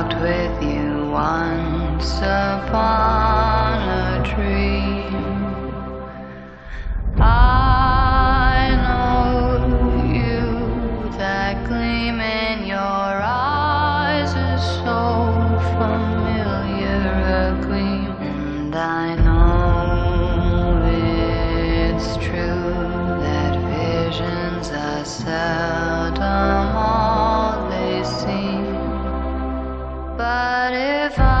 talked with you once upon a dream. I know you, that gleam in your eyes is so familiar a gleam, and I know it's true that visions are. Self But if I